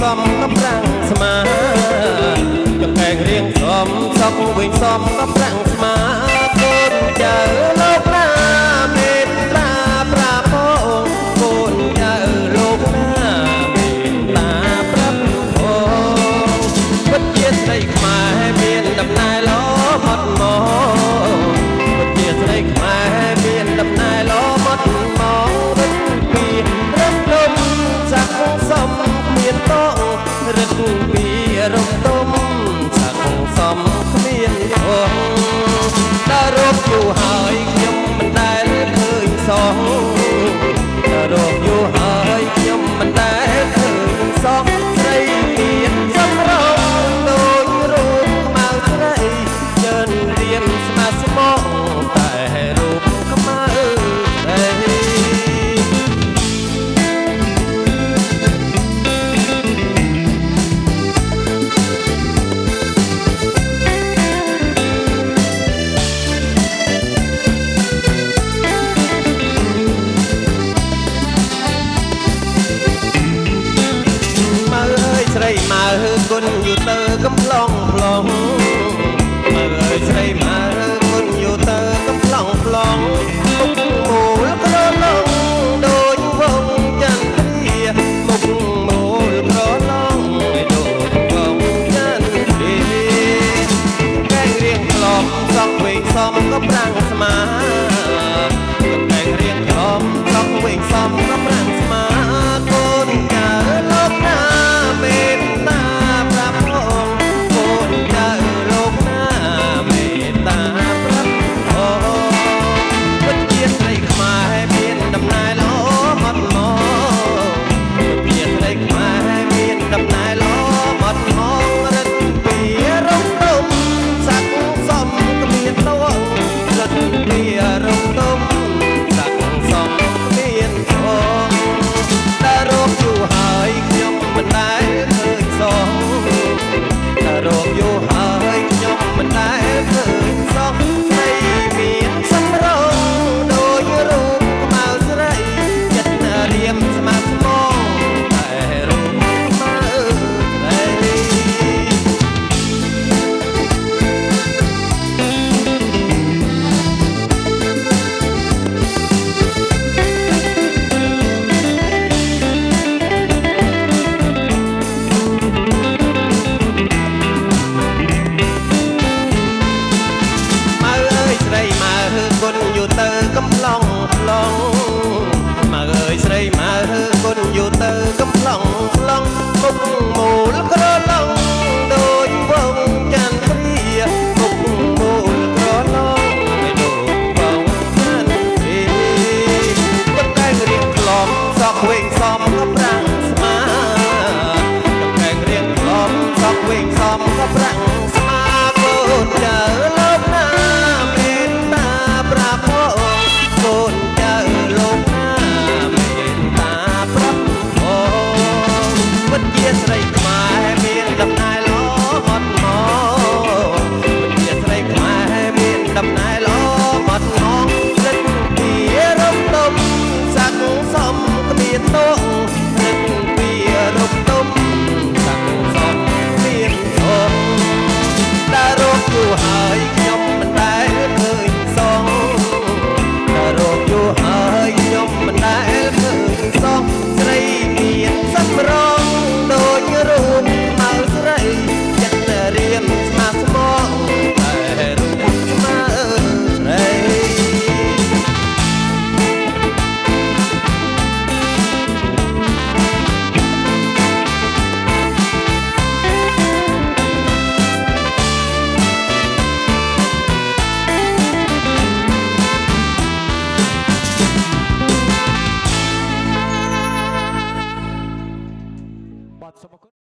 សំតំប្រាំងស្មាចង្កែងរៀងសំសក់វិញសំតំប្រាំង គុណទៅកំ pl